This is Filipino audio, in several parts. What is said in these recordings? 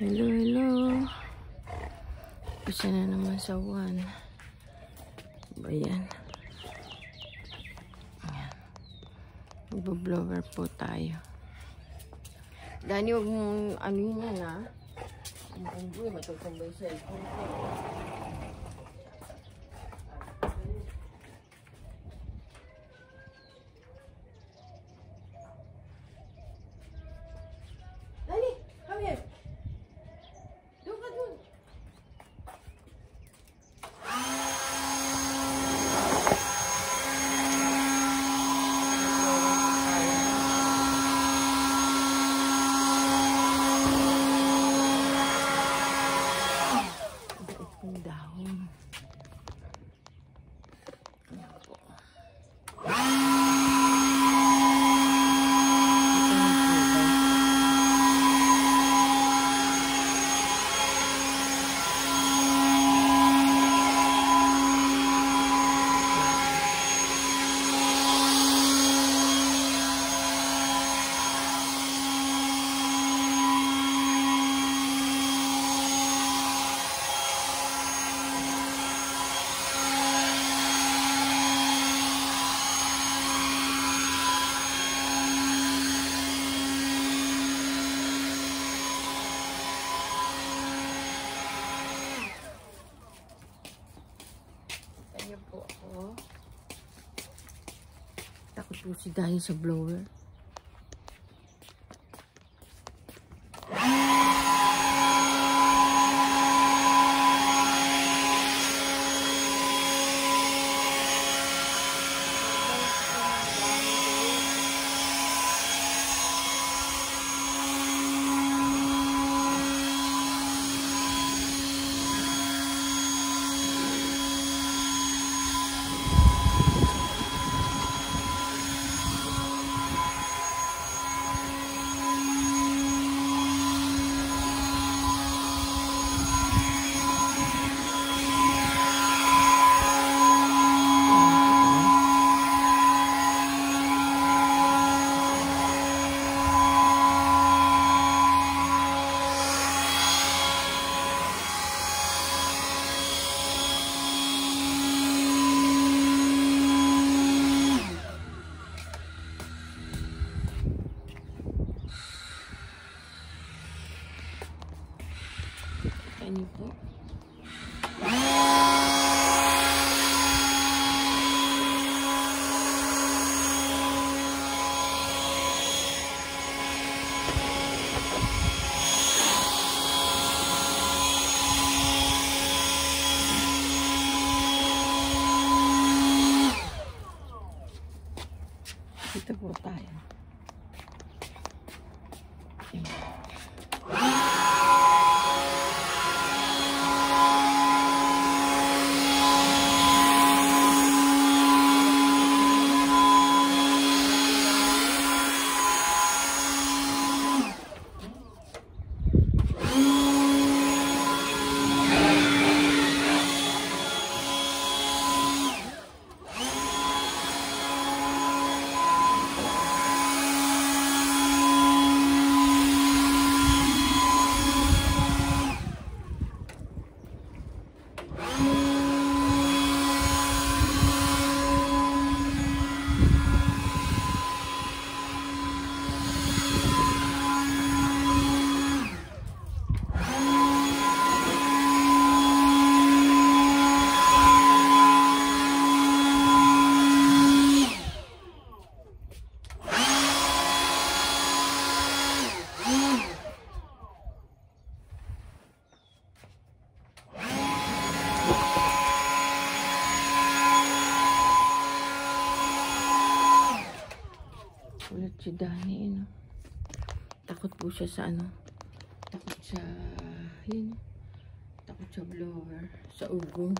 Hello, hello. Isa na naman sa one. Ba yan? Ayan. Magbo-blower po tayo. Dani, huwag mong ano yun yan ha. Ang unggoy, matutumbay sa cellphone ko. Dani, come here. Doon ka doon. Ang dahon. Ayan po. Ito na po ba? Ayan po ako. Takot po si Dani sa blower. Si Dani, ano. Takot po siya sa ano. Takot sa, yun. Takot sa blower. Sa ugong.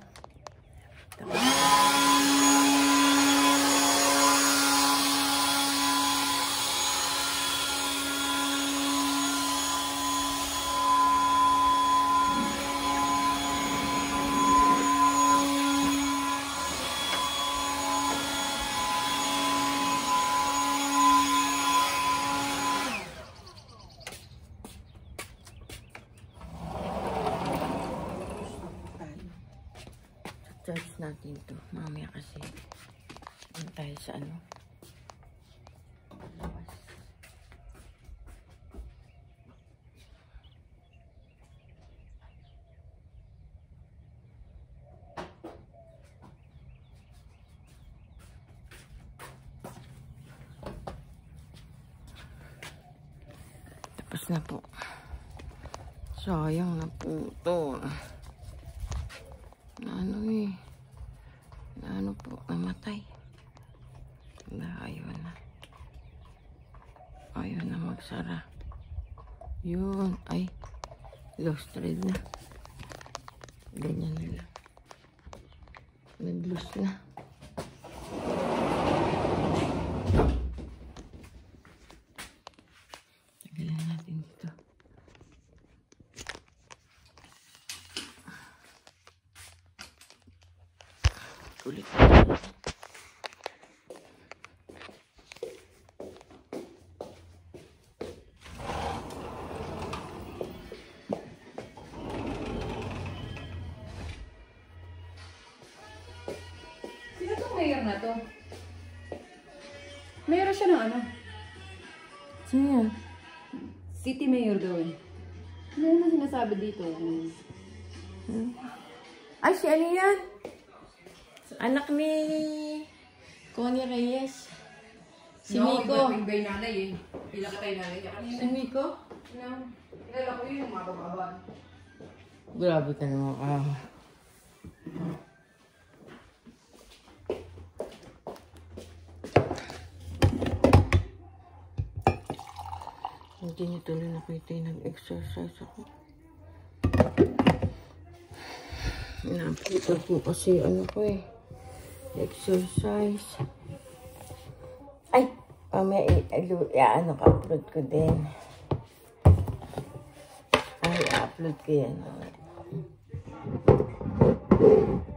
Tapos na po. Sayang na po to. Ano eh. Ano po namatay. Na ayaw na. Ayaw na magsara. Yun ay lost thread na ganyan na lang nag-loose na tagalan natin dito ulit Sino tong mayor na to? Mayor siya ng ano? sino yan? City mayor daw eh. Ano naman sinasabi dito? Ay, si ano yan? Anak ni Connie Reyes. Si Miko. Yung bay nanay eh. Pila ka tayo nanay. Si Miko? Kilala ko yun yung mga bababa. Grabe ka naman ka. Hindi niyo tuloy nakita yung nag-exercise ako. Nakita po kasi ano ko eh. Exercise. Ay! Mamaya i-upload ano ka upload ko din. Ay, i-upload ko yan. mamaya. Kape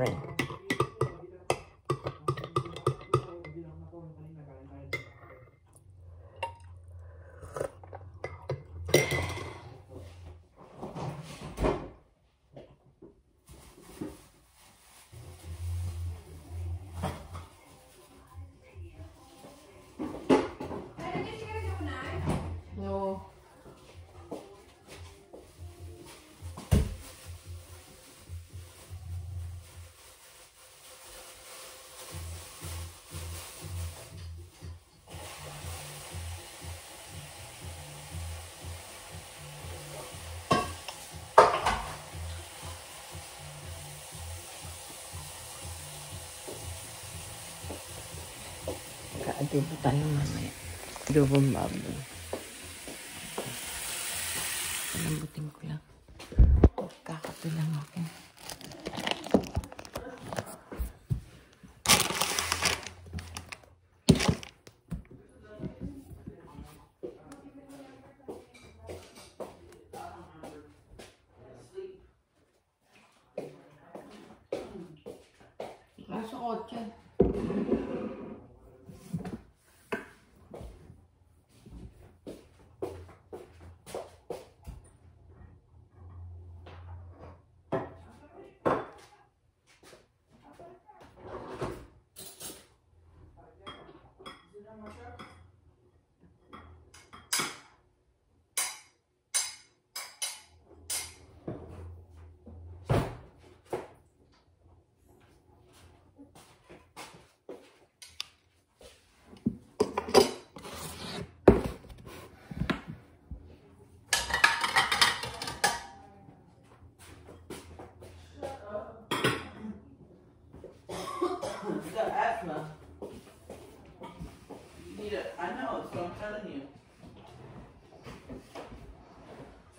ng 이러고 다니는 거예요. 이러본 마음이.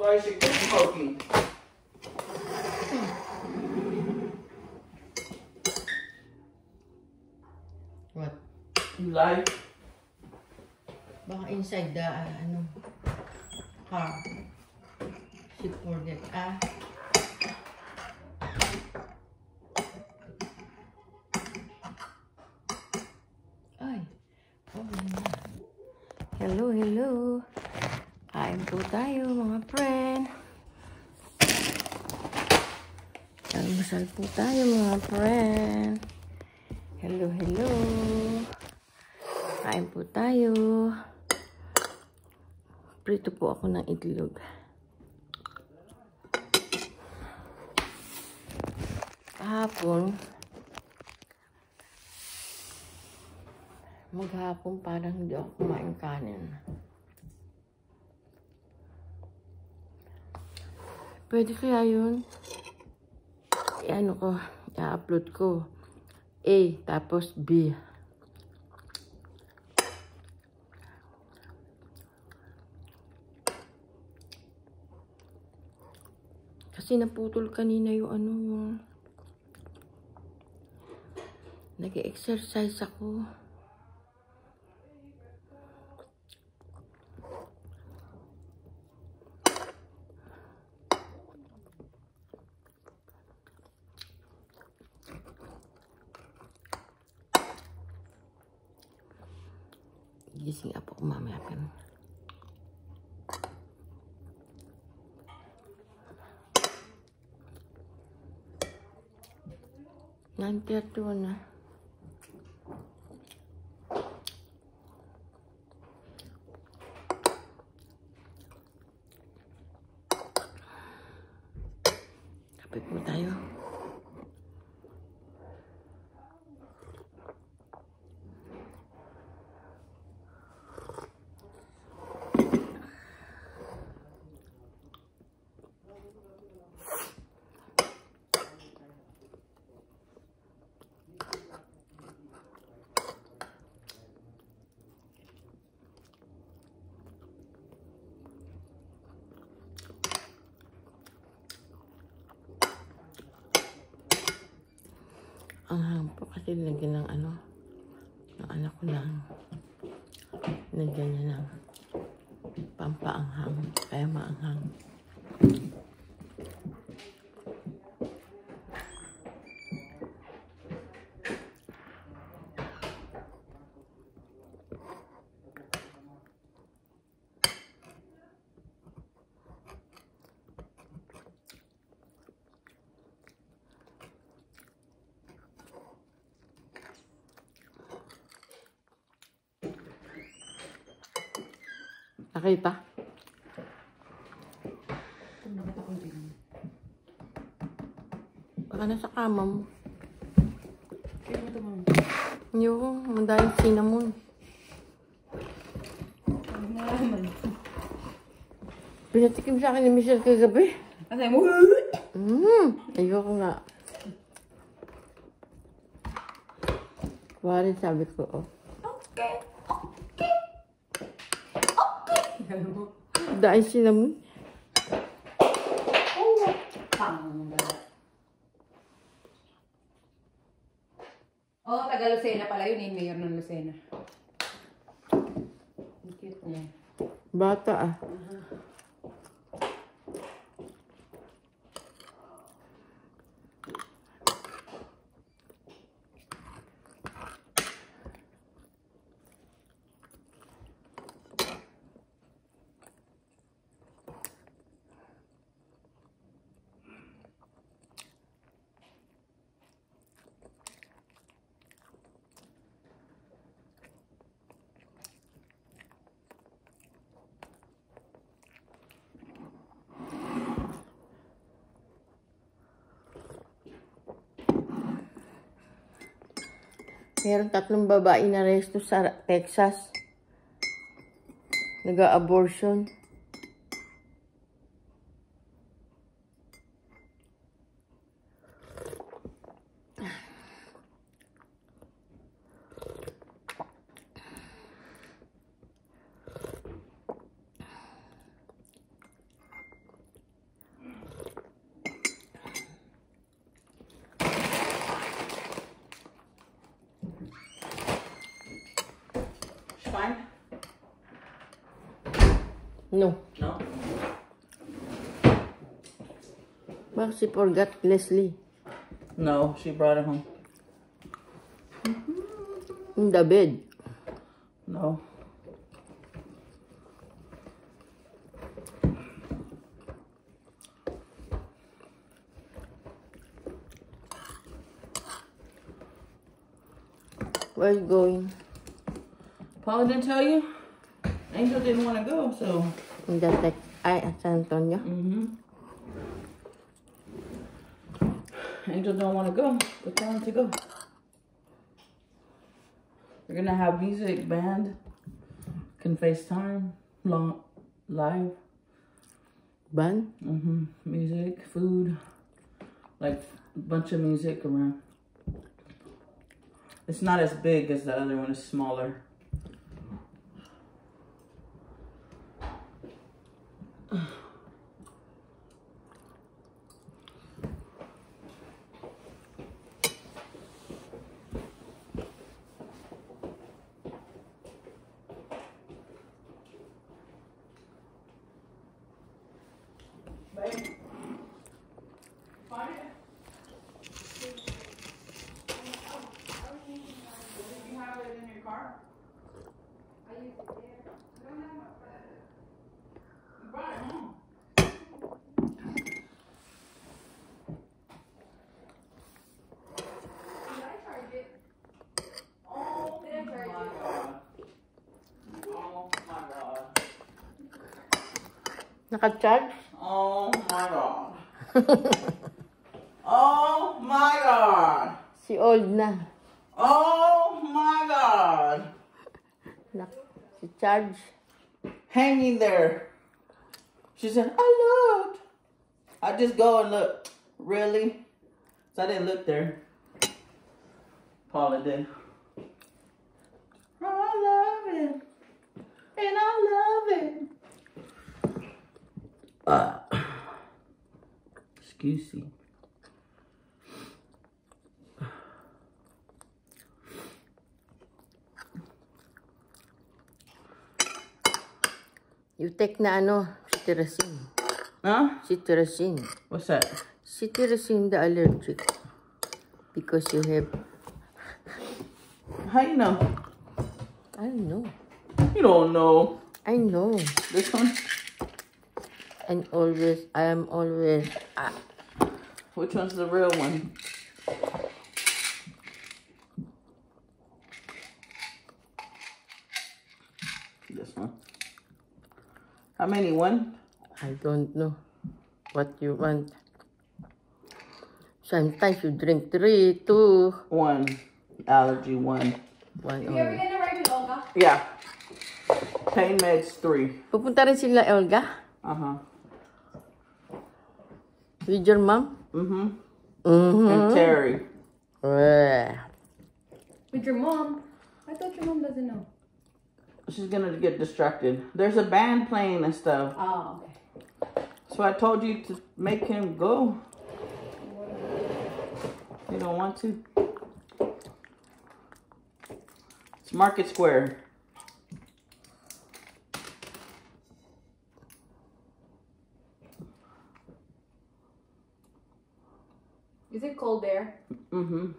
I so is she quit smoking? What? You like? Baka inside the, ah, ano, car. She forget. Ah. Ay. Oh, yun na. Hello, hello. Kain po tayo, mga friend. Almusal po tayo, mga friend. Hello, hello. Kain po tayo. Prito po ako ng itlog. Kahapon, maghapon parang hindi ako kumain kanin. Pwede kaya yun? I-ano ko, i-upload ko. A, tapos B. Kasi naputol kanina yung ano nag-exercise ako. นั่นเตี้ยตัวนะ kasi lagyan ng ano, ng anak ko ng lagyan niya ng pampaanghang, kaya maanghang. Nakita? Baka nasa kama mo. Yung, ang daming cinnamon. Pinatikim sa akin ni Michelle kagabi. Asay mo, Mm, ayoko nga. Wari sabi ko, oh. Okay. Sabi mo, Dahil cinnamon. oh. Oh, taga Lucena pala yun eh, mayor ng Lucena. Ang cute niya. Bata ah. Meron tatlong babae na resto sa Texas. Nag-abortion. She forgot Leslie? No, she brought it home. In the bed. No. Where you going? Paula didn't tell you? Angel didn't want to go, so. In the at San Antonio? Mm-hmm. Angel don't want to go, but tell him to go. We're gonna have music, band, can FaceTime, long, live, Ban? mm-hmm. music, food, like a bunch of music around. It's not as big as the other one, it's smaller. You have it in your car? You brought it home. Oh my god. Oh my god. Naka-charge? Oh my god. Oh my god. Si old na. Oh my god. Nak si charge. Hanging there. She said, I looked. I just go and look. Really? So I didn't look there. Paula did. Oh, I love it. And I love it. Uh, excuse me. You take na ano, cetirizine. Huh? Cetirizine. What's that? Cetirizine the allergic. Because you have, How you know? I don't know. You don't know. I know. This one? And always, I am always, ah, Which one's the real one? This one. How many? One? I don't know what you want. Sometimes you drink three, two, One. Allergy one. one You ever only. gonna ride with Olga? Yeah. Pain meds three. Pupunta rin sila, Olga? Uh huh. With your mom? Mm-hmm. Mm-hmm. And Terry. Eh. With your mom? I thought your mom doesn't know. She's gonna get distracted. There's a band playing and stuff. Oh, okay. So I told you to make him go. You don't want to? It's Market Square. Is it cold there? Mm-hmm.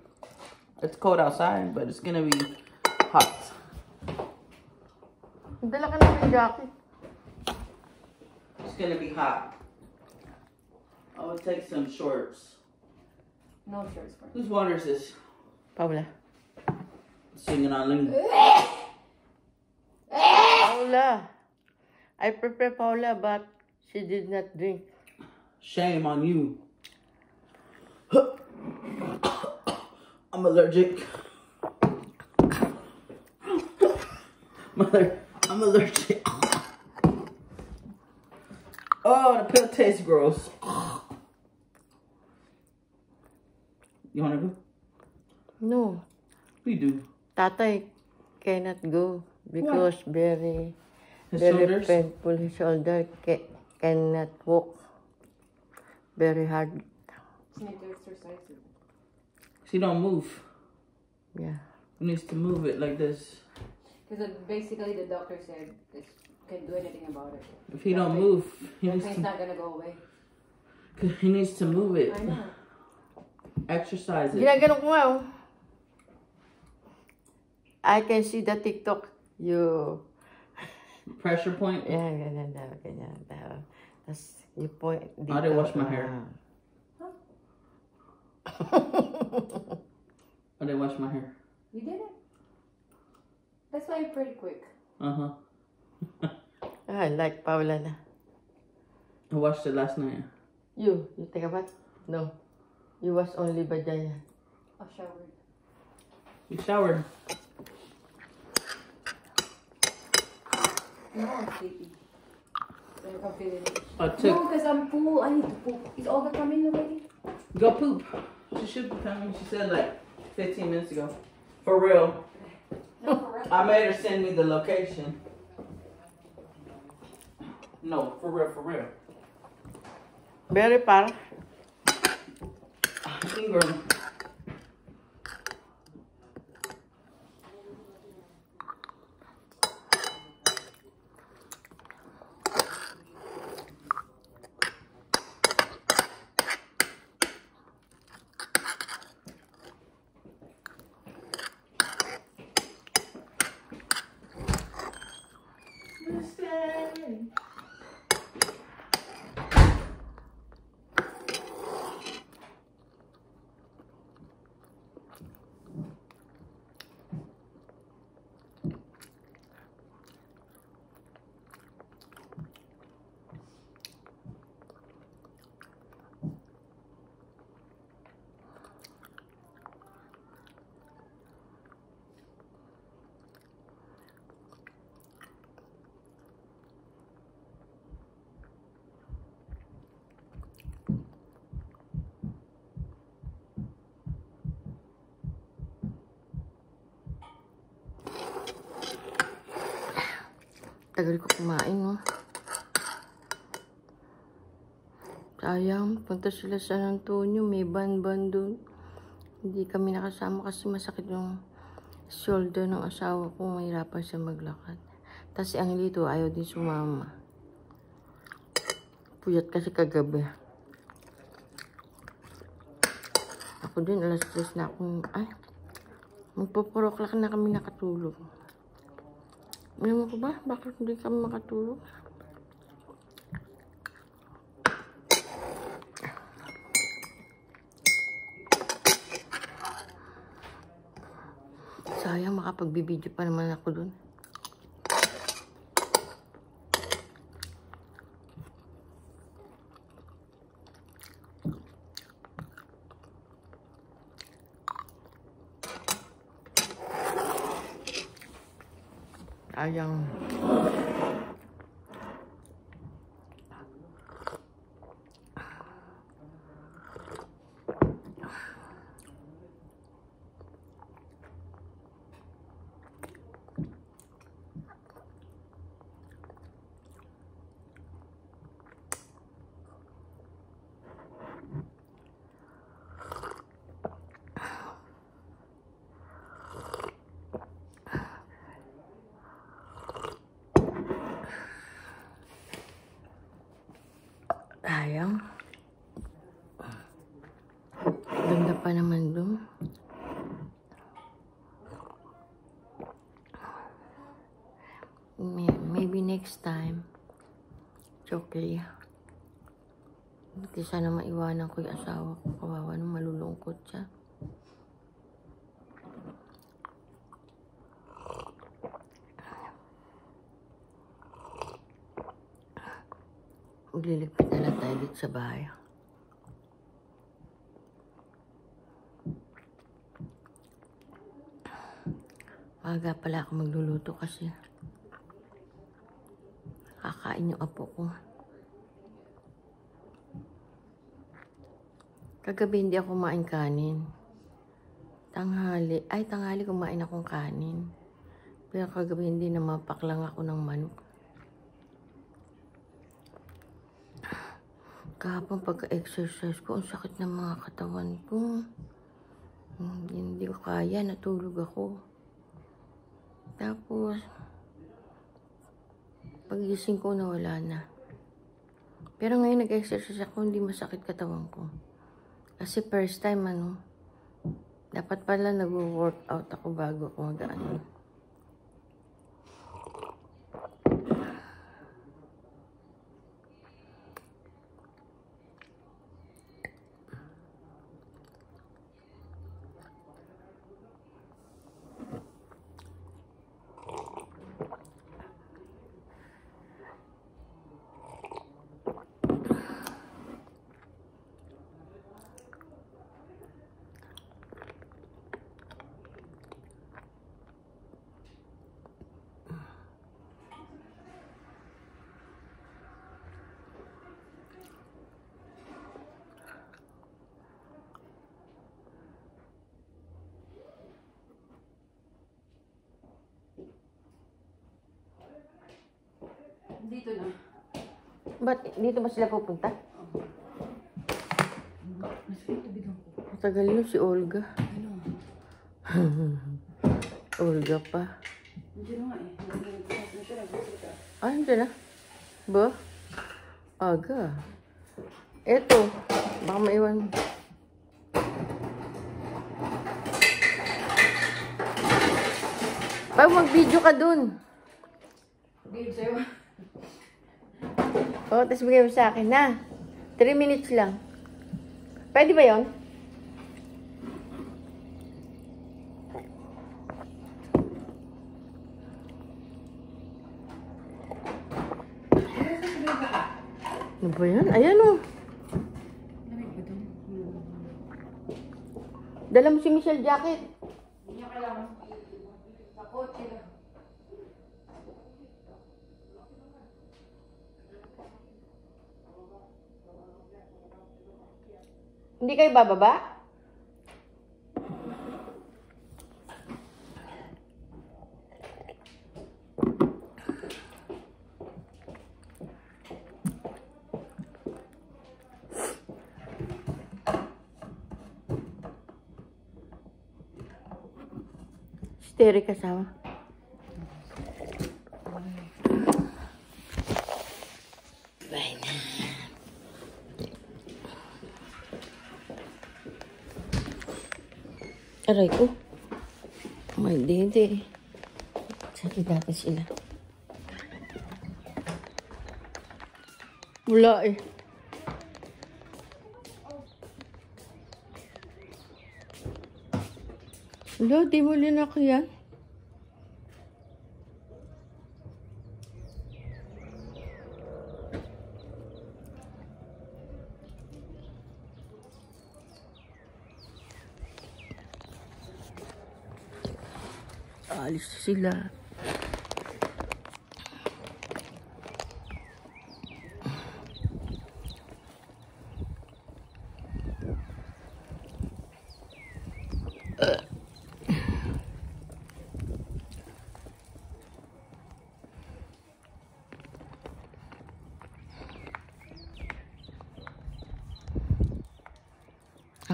It's cold outside, but it's gonna be hot. Dala ka naman jacket. It's gonna be hot. I will take some shorts. No shorts. for Whose water is this? Paula. Singing on Ling. Paula. I prepare Paula, but she did not drink. Shame on you. I'm allergic. Mother, I'm allergic. Oh, the pill tastes gross. You wanna go? No. We do. Tatay cannot go because very, His very shoulders? painful. His shoulder ca- cannot walk. Very hard. You need to exercise it. She don't move. Yeah. He needs to move it like this. Because uh, basically the doctor said this can't do anything about it. If he don't move, he needs pain's to, not gonna go away. Cause he needs to move it. I know. Exercise it. Ginaganon ko nga, oh. I can see the TikTok. You. Pressure point. Yan, ganyan daw, ganyan daw. Tapos, you point dito. I didn't wash my hair. Ah. I didn't wash my hair. You did it. That's why you're pretty quick. Uh huh. I like Paula na. I washed it last night. You, you take a bath? No. You wash only Bajaya. I showered. You showered. No, I'm sleepy. Like, I'm feeling it. I No, because I'm full. I need to poop. Is Olga coming already? Go poop. She should be coming. She said like 15 minutes ago. For real. No, for real. I made her send me the location. No, for real, for real. Very par. Ingram. Tagal ko kumain, no? Sayang, punta sila sa San Antonio, may ban-ban doon. Hindi kami nakasama kasi masakit yung shoulder ng asawa ko, mahirapan siya maglakad. Tapos si Angelito ayaw din sumama. Puyat kasi kagabi. Ako din, alas 3 na akong, ay, magpaparoklak na kami nakatulog. Alam mo ko ba? Bakit hindi kami makatulog? Sayang, makapagbibideo pa naman ako dun. Sayang. Sayang. Ganda pa naman doon. May, maybe next time. It's okay. Hindi sana maiwanan ko yung asawa ko. Kawawa nung malulungkot siya. Magliligpit na lang dito sa bahay. Maaga pala ako magluluto kasi kakain yung apo ko. Kagabi hindi ako kumain kanin. Tanghali, ay tanghali kumain akong kanin. Pero kagabi hindi na mapaklang ako ng manok. Kahapon pagka-exercise ko, ang sakit ng mga katawan ko. Hmm, Hindi ko kaya, natulog ako. Tapos, pagising ko nawala na. Pero ngayon nag-exercise ako, hindi masakit katawan ko. Kasi first time, ano, dapat pala nag-workout ako bago ako mag-ano. Dito na. Ba't dito ba sila pupunta? Mas tubigan ko. Matagal yun si Olga. Ano? Olga pa. Nandiyan na nga eh. Nandiyan na. Ah, hindi na. Ba? Aga. Eto. Baka maiwan mo. Pag mag-video ka dun. Game sa'yo. Oo, tapos bigay mo sa akin, na. 3 minutes lang. Pwede ba yon? Ano ba yan? Ayan o. Ito? Dala mo si Michelle jacket. Hindi niya kailangan. Sa kotse lang. Hindi kayo bababa? Stereo kasama. Aray ko. May dede. Sakit dati sila. Wala eh. Wala, di mo linak yan. Alis na sila.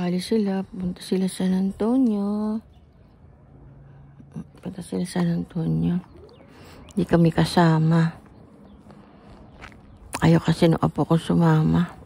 Alis sila. Punta sila sa San Antonio. Sa San Antonio. Hindi kami kasama. Ayaw kasi nung apo ko sumama.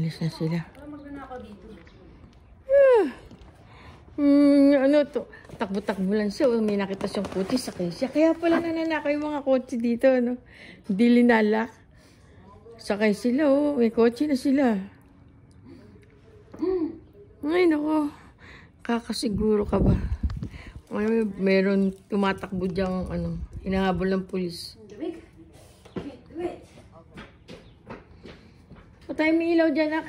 Alis na sila. Dito. Hmm, ano to? Takbo-takbo lang siya. May nakita siyang kotse sa siya. Kaya pala nananakaw yung mga kotse dito, ano? Hindi linalak. Sakay sila, oh. May kotse na sila. Ay, nako. Kakasiguro ka ba? Ay, meron tumatakbo diyang, ano, hinahabol ng pulis. Patay mo ilaw dyan, nak.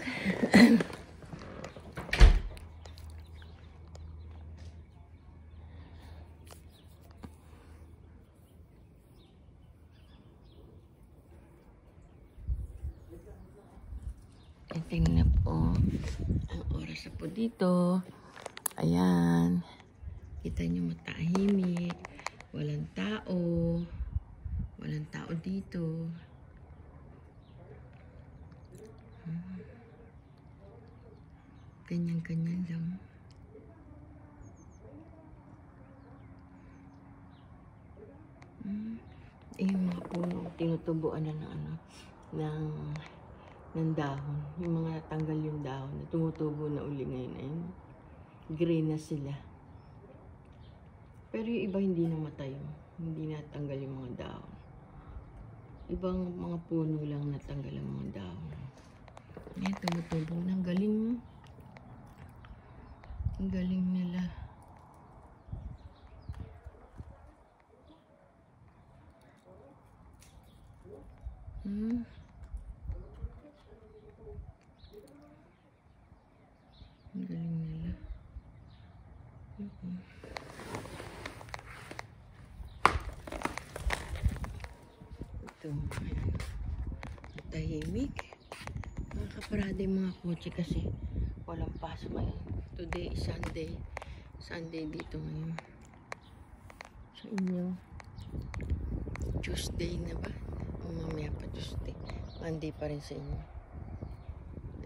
Tingnan na po ang oras na po dito. Ayan. Kita nyo matahimik. Walang tao. Walang tao dito. Ganyan-ganyan lang. Hmm. Eh, yung mga puno, tinutubuan na ng ano, ng, ng dahon. Yung mga natanggal yung dahon, na tumutubo na uli ngayon. Ayun. Green na sila. Pero yung iba hindi namatay. oh. Hindi natanggal yung mga dahon. Ibang mga puno lang natanggal ang mga dahon. Ayan, tumutubo. Ang galing mo. Ang galing nila. Hmm. Ang galing nila. Mhm. Ito, ayan. Tahimik. Nakakaparada yung mga kotse kasi walang pasok ngayon. Today is Sunday. Sunday dito ngayon. Sa inyo. Tuesday na ba? O mamaya pa Tuesday. Monday pa rin sa inyo.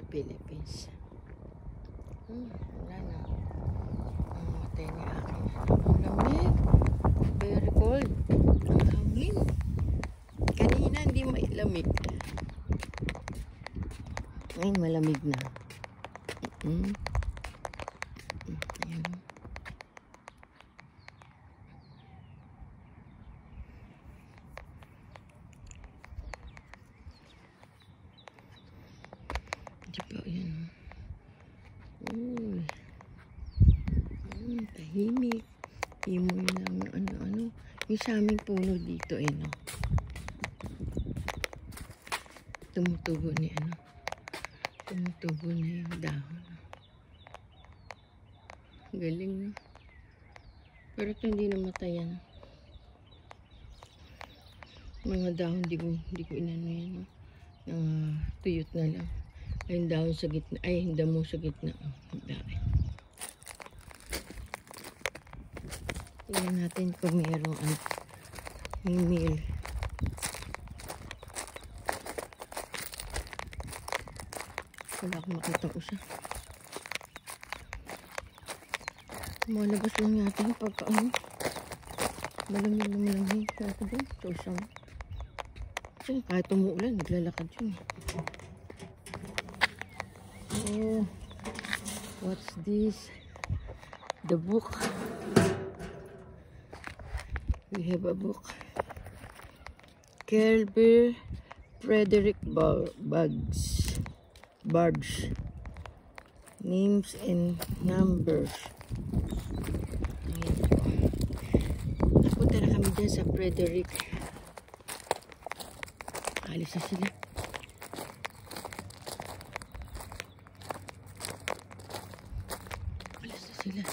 The Philippines. Hmm, wala na. Ang matay ni akin. Ang lamig. Very cold. Ang hangin. Kanina hindi mailamig. Ngayon malamig na. Mm. Mm, Ayan. Di ba yan? Uy. Mm, tahimik. Imoy lang ano-ano. Yung sa aming puno dito eh no. Tumutubo ni ano. Tumutubo na yung dahon. Galing no. Pero ito hindi namatayan. Mga dahon di ko, di ko inano yan. No? Uh, tuyot na lang. Ay, yung dahon sa gitna. Ay, yung damo sa gitna. Oh, ang dami. Tingnan natin kung mayroong ano, email. Wala akong makita ko siya. Malabas lang yata yung pagka ano. Malamig na malamig. Kaya ko doon. Sa usang. Kasi kahit umuulan, naglalakad yun. eh. Oh, what's this? The book. We have a book. Kelber Frederick Bugs. Barbs. Names and numbers. Ayan po. Napunta na kami dyan sa Frederick. Alis na sila. Alis na sila.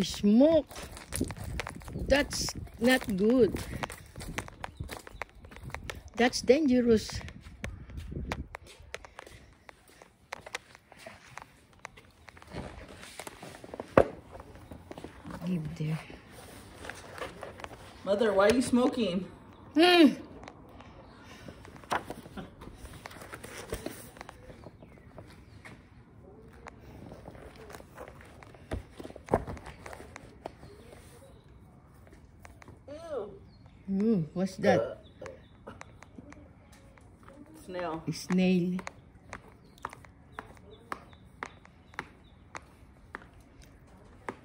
Smoke. That's not good. That's dangerous. Give there. Mother, why are you smoking? Hmm. What's that? Snail. Snail.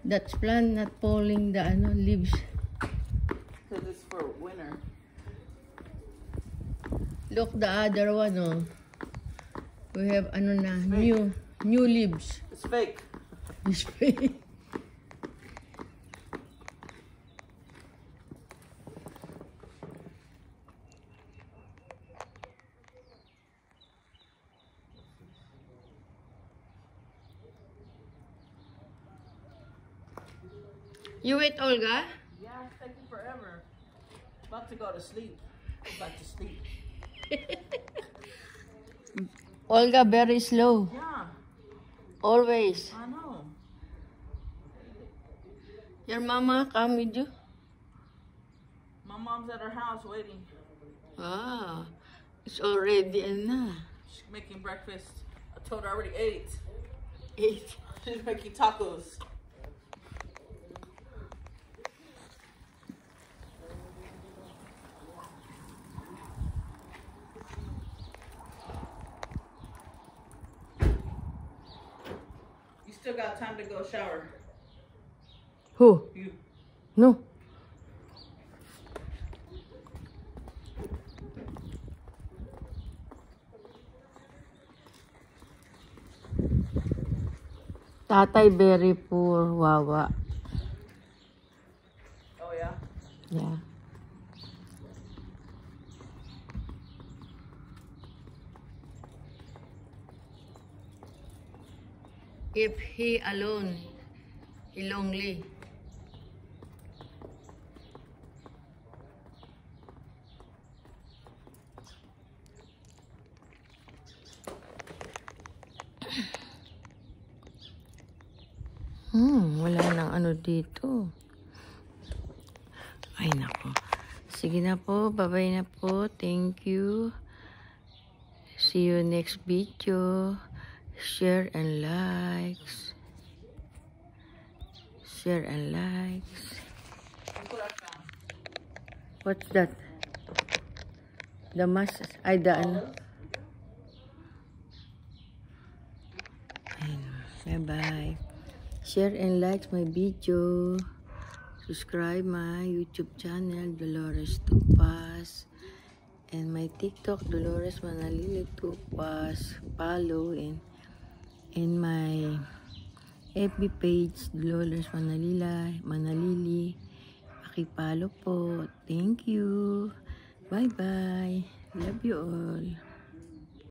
That's plant not falling the ano leaves. Because it's for winter. Look the other one oh. We have ano na new new leaves. It's fake. It's fake. Olga? Yeah, it's taking forever. About to go to sleep. About to sleep. Olga, very slow. Yeah, Always. I know. Your mama come with you? My mom's at her house waiting. Ah, it's already na. She's making breakfast. I told her I already ate. Eight. She's making tacos. Still got time to go shower. Who? You. No. Tatay very poor, wawa. Oh yeah. Yeah. If he alone, he lonely. Hmm, wala nang ano dito. Ay, nako. Sige na po. Bye-bye na po. Thank you. See you next video. Share and likes. Share and likes. What's that? The mask? Ay, the ano? Ayun. Bye-bye. Share and like my video. Subscribe my YouTube channel, Dolores Tupas. And my TikTok, Dolores Manalili Tupas. Follow and and my FB page, Dolores Manalila, Manalili. Pakipalo po. Thank you. Bye-bye. Love you all.